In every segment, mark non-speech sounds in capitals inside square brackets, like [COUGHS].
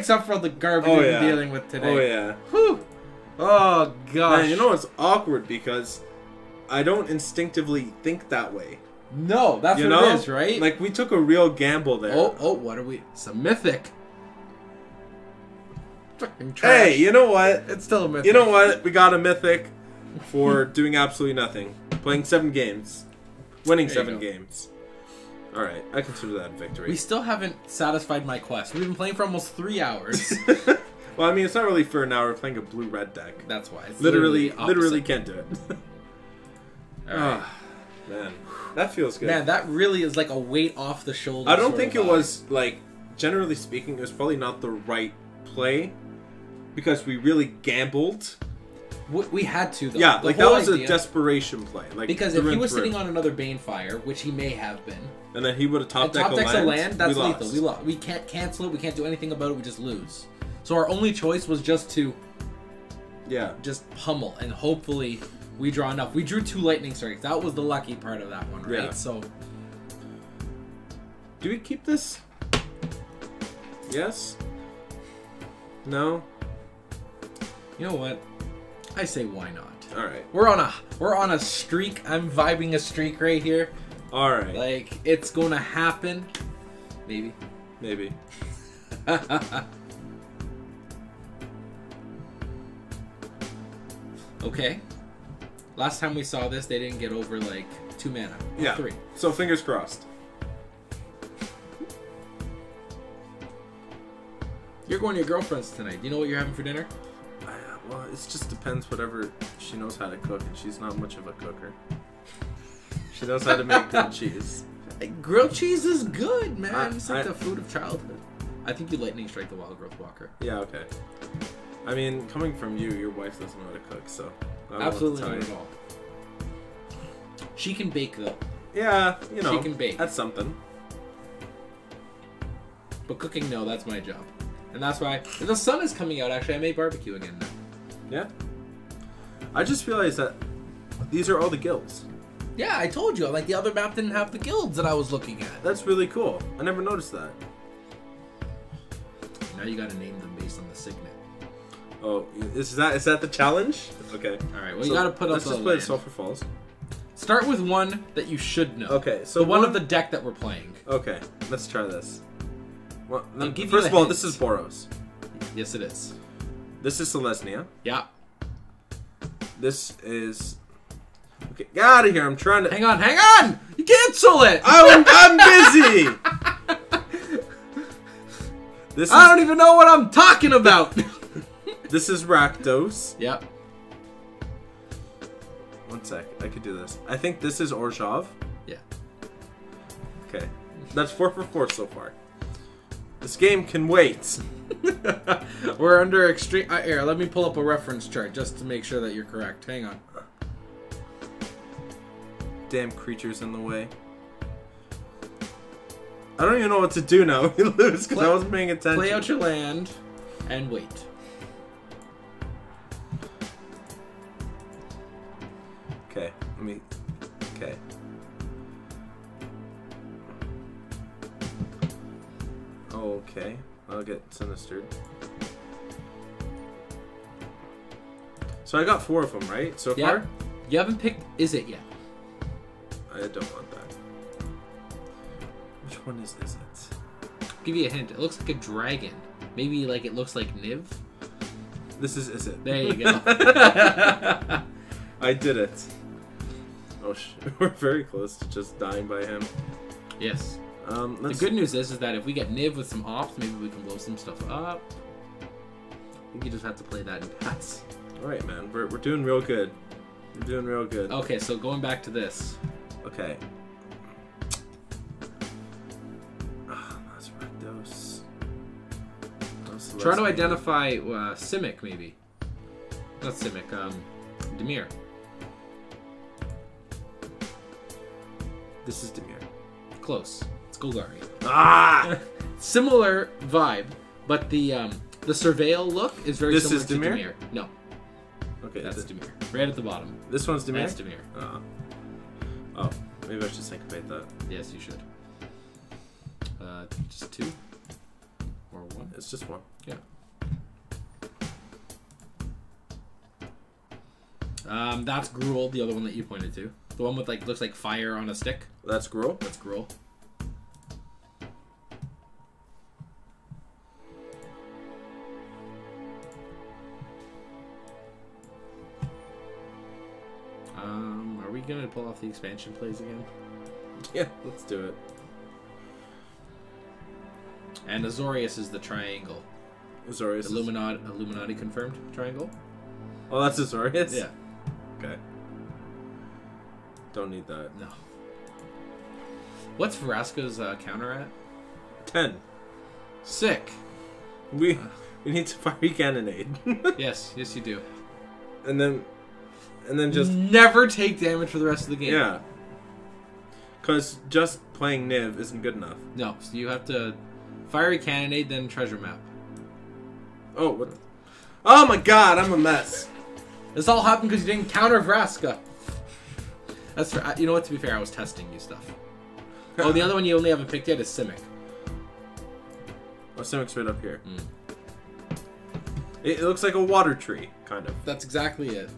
makes up for all the garbage Oh, yeah. been dealing with today. Oh yeah. Whew. Oh gosh. Man, you know it's awkward because I don't instinctively think that way. No, that's you what know, it is, right? Like we took a real gamble there. oh, oh, what are we? It's a mythic. Fucking trash. hey, you know what? it's still a mythic. You know what? We got a mythic for [LAUGHS] doing absolutely nothing, playing seven games, winning There seven games. All right, I consider that a victory. We still haven't satisfied my quest. We've been playing for almost three hours. [LAUGHS] well, I mean, it's not really for an hour. We're playing a blue-red deck. That's why. It's Literally, the literally can't do it. [LAUGHS] All right. Ah, man, that feels good. Man, that really is like a weight off the shoulder. I don't think it vibe. was like generally speaking, it was probably not the right play because we really gambled. We, we had to. Though. Yeah, The like that was idea- a desperation play. Like Because if he was sitting on another Banefire, which he may have been, and then he would have top and deck top a decks land, a land, that's we lethal. lost. We lost. We can't cancel it. We can't do anything about it. We just lose. So our only choice was just to Yeah, just pummel, and hopefully we draw enough. We drew two lightning strikes. That was the lucky part of that one, right? Yeah. So do we keep this? Yes. No. you know what? I say why not? All right. We're on a we're on a streak. I'm vibing a streak right here. All right. Like it's gonna happen. Maybe. Maybe. [LAUGHS] okay. Last time we saw this, they didn't get over like two mana. Yeah. Three. So fingers crossed. You're going to your girlfriend's tonight. Do you know what you're having for dinner? It just depends. Whatever she knows how to cook, and she's not much of a cooker. She knows how to make good [LAUGHS] cheese. Grilled cheese is good, man. I- it's like I- the food of childhood. I think you lightning strike the Wildgrowth Walker. Yeah. Okay. I mean, coming from you, your wife doesn't know how to cook, so I don't know what to Absolutely not at all. She can bake though, Yeah, you know, She can bake. That's something. but cooking no, that's my job. And that's why the sun is coming out. Actually, I made barbecue again now. Yeah. I just realized that these are all the guilds. Yeah, I told you. Like the other map didn't have the guilds that I was looking at. That's really cool. I never noticed that. Now you got to name them based on the signet. Oh, is that is that the challenge? Okay. All right. Well, So you got to put up Let's the just play land. Sulfur Falls. Start with one that you should know. Okay, so So one one- of the deck that we're playing. Okay, let's try this. Well, I'll give first a of all, hint. this is Boros. Yes, it is. This is Selesnya. Yeah. This is. Okay, get out of here! I'm trying to. Hang on, hang on! You cancel it! Oh, I'm, I'm busy. [LAUGHS] this is I don't even know what I'm talking about. [LAUGHS] this is Rakdos. yep. One sec, I could do this. I think this is Orzhov. Yeah. Okay, that's four for four so far. This game can wait. [LAUGHS] We're under extreme. Uh, here, let me pull up a reference chart just to make sure that you're correct. Hang on. Damn creatures in the way. I don't even know what to do now. [LAUGHS] We lose because I wasn't paying attention. Play out your land and wait. Okay, let me. Okay. Okay, I'll get sinistered. So I got four of them, right? So Yeah. far? You haven't picked. Is it yet? I don't want that. Which one is is it? I'll give you a hint. It looks like a dragon. Maybe like it looks like Niv. This is is it. There you go. [LAUGHS] I did it. Oh, sh- [LAUGHS] we're very close to just dying by him. yes. Um, The good news is, is that if we get Niv with some ops, maybe we can blow some stuff up. I think you just have to play that in pass. All right, man. We're, we're doing real good. We're doing real good. Okay, so going back to this. Okay. Ah, that's. Those Try to identify uh, Simic, maybe. Not Simic, um, Dimir. This is Dimir. Close. Golgari. Ah! [LAUGHS] Similar vibe, but the um, the surveil look is very This similar is to Dimir? Demir. No, Okay, that's it- Dimir. Right at the bottom. this one's Dimir? That's Dimir. Ah. Oh, maybe I should syncopate that. Yes, you should. Uh, just two or one. It's just one. Yeah. Um, that's Gruul, the other one that you pointed to. The one with like looks like fire on a stick. That's Gruul. That's Gruul. Are we gonna pull off the expansion plays again? [LAUGHS] Yeah, let's do it. And Azorius is the triangle. Azorius. is- Illuminati, Illuminati confirmed triangle. Oh, that's Azorius? Yeah. Okay. Don't need that. No. What's Vraska's uh, counter at? 10. Sick. We we need to fiery cannonade. [LAUGHS] yes, yes you do. and then and then just never take damage for the rest of the game. yeah. Cuz just playing Niv isn't good enough. No, so you have to fiery cannonade, then treasure map. Oh, what? Oh my god, I'm a mess. This all happened because you didn't counter Vraska. That's for, you know what? To be fair, I was testing you stuff. [LAUGHS] Oh, the other one you only haven't picked yet is Simic. Oh, Simic's right up here. Mm. It, it looks like a water tree, kind of. That's exactly it.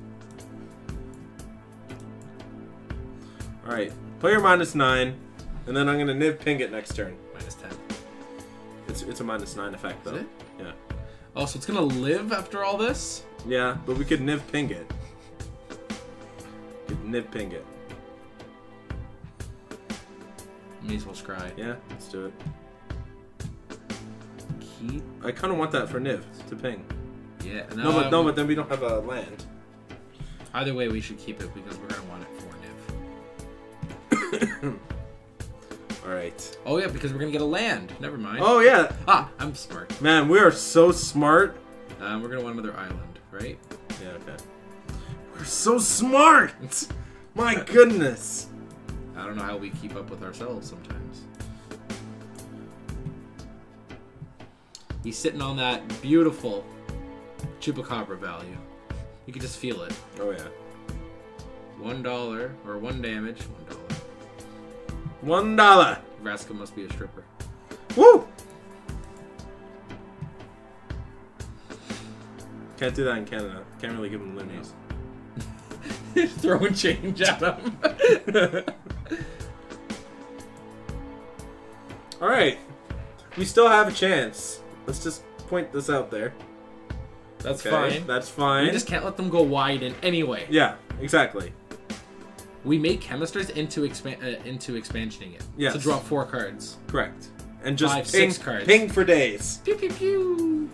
Alright. Player minus 9, and then I'm gonna Niv ping it next turn. Minus ten. It's, it's a minus 9 effect, though. Is it? Yeah. Oh, so it's gonna live after all this? Yeah, but we could Niv ping it. Could Niv ping it. May as well scry. Yeah, let's do it. Keep. I kind of want that for Niv to ping. Yeah. No, but no, um, but then we don't have a land. Either way, we should keep it because we're gonna [COUGHS] All right. Oh yeah, because we're gonna get a land. Never mind. Oh yeah, Ah, I'm smart. man, we are so smart. Um, we're gonna want another island, right? Yeah, okay. We're so smart. [LAUGHS] My goodness. I don't know how we keep up with ourselves sometimes. He's sitting on that beautiful chupacabra value. You can just feel it. Oh yeah. One dollar or one damage. One dollar. One dollar. Vraska must be a stripper. Woo. Can't do that in Canada. Can't really give them loonies. [LAUGHS] Throwing change at him. [LAUGHS] All right. We still have a chance. Let's just point this out there. That's Okay, fine. That's fine. We just can't let them go wide in any way. Yeah, exactly. We make chemisters into expan- uh, into expansioning it. Yes. To draw four cards. Correct. And just Five, ping, six cards. ping for days. Pew pew pew.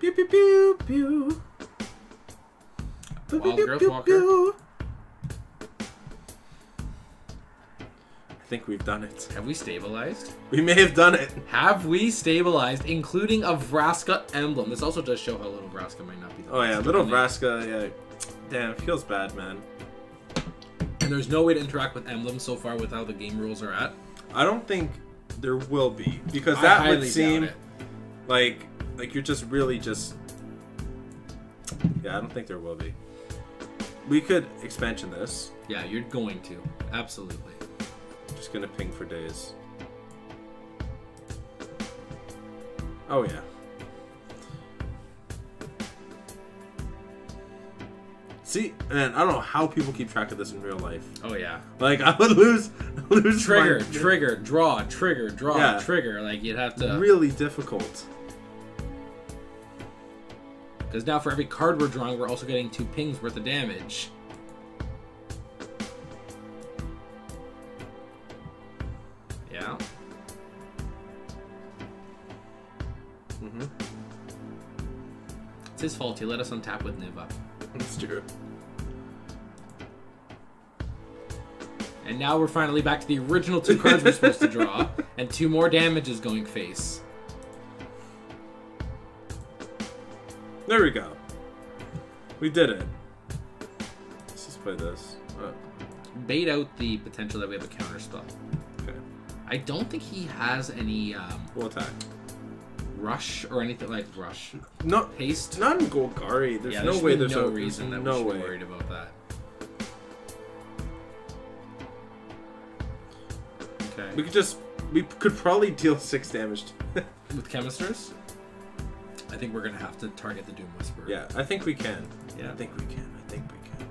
Pew pew pew pew. Wild pew, Growth pew, Walker. pew. I think we've done it. Have we stabilized? We may have done it. Have we stabilized, including a Vraska emblem? This also does show how little Vraska might not be. the Oh yeah, little Vraska. Yeah. Damn, it feels bad, man. And there's no way to interact with emblems so far with how the game rules are at. I don't think there will be because I that would seem like like you're just really just. Yeah, I don't think there will be. We could expansion this. Yeah, you're going to. Absolutely. Just gonna ping for days. Oh yeah. See, man, I don't know how people keep track of this in real life. Oh yeah. Like I would lose, [LAUGHS] lose Trigger, my- trigger, draw, trigger, draw, Yeah. trigger. Like you'd have to. Really difficult. Because now for every card we're drawing, we're also getting two pings worth of damage. Yeah. Mm-hmm. It's his fault. He let us untap with Niva. That's true. Now we're finally back to the original two cards we're supposed to draw, [LAUGHS] and two more damages going face. There we go. We did it. Let's just play this. Uh, Bait out the potential that we have a counter spell. okay. I don't think he has any um, We'll attack. rush or anything like rush. No, Haste. not in Golgari. There's yeah, no way there's no a, reason that no we should way. be worried about that. Okay. We could just we could probably deal six damage. [LAUGHS] With chemisters? I think we're gonna have to target the Doom Whisperer. Yeah, I think we can. Yeah. I think we can. I think we can.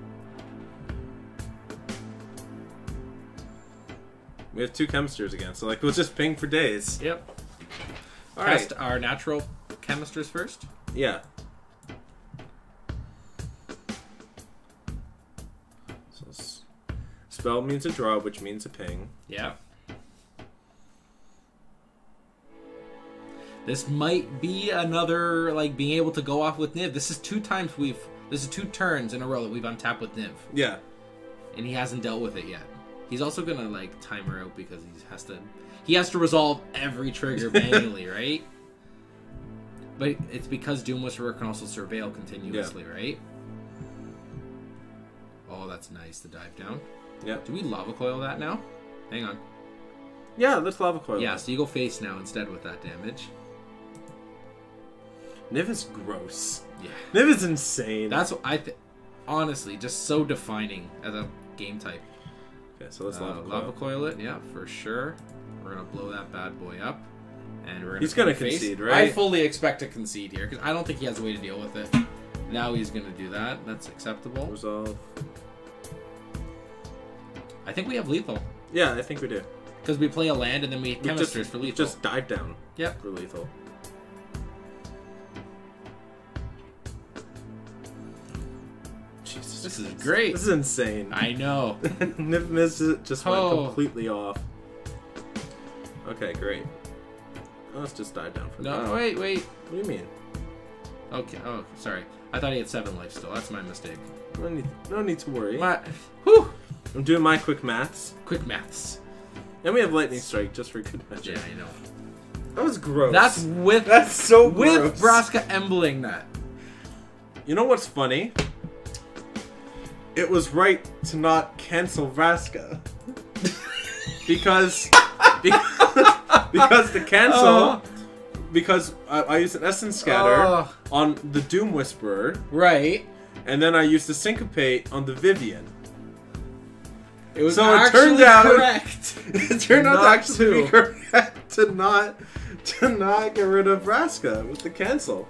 We have two chemisters again, so like we'll just ping for days. Yep. All right. Test our natural chemisters first. Yeah. So spell means a draw, which means a ping. Yeah. This might be another like being able to go off with Niv. This is two times we've this is two turns in a row that we've untapped with Niv, Yeah. and he hasn't dealt with it yet. He's also gonna like time her out because he has to he has to resolve every trigger [LAUGHS] manually, right? But it's because Doom Whisperer can also surveil continuously, right? Oh, that's nice. to dive down. Yeah. Do we lava coil that now? Hang on. Yeah, let's lava coil. Yeah, so you go face now instead with that damage. Niv is gross. Yeah. Niv is insane. That's what I th- honestly just so defining as a game type. okay, so let's Uh, lava coil. lava coil it, yeah, for sure. We're gonna blow that bad boy up, and we're gonna. He's gonna face. concede, I fully expect to concede here because I don't think he has a way to deal with it. Now he's gonna do that. That's acceptable. Resolve. I think we have lethal Yeah, I think we do. because we play a land and then we We chemisters just, for lethal. Just dive down Yep. for lethal. This is great. This is insane. I know. Niv-Mizzet, just went Oh. completely off. Okay, great. Oh, let's just dive down for No, lethal. wait, wait. What do you mean? Okay. Oh, sorry. I thought he had seven life still. That's my mistake. No need, no need to worry. My, whew. I'm doing my quick maths. Quick maths. And we have lightning strike just for good measure. Yeah, I know. That was gross. That's with that's so with gross. Vraska embling that. You know what's funny? It was right to not cancel Vraska. because [LAUGHS] because, because the cancel Oh. because I, I used an essence scatter Oh. on the Doom Whisperer, Right. and then I used the syncopate on the Vivien. It was So it turned out- correct. [LAUGHS] it turned out to Not actually be to. correct [LAUGHS] to not to not get rid of Vraska with the cancel.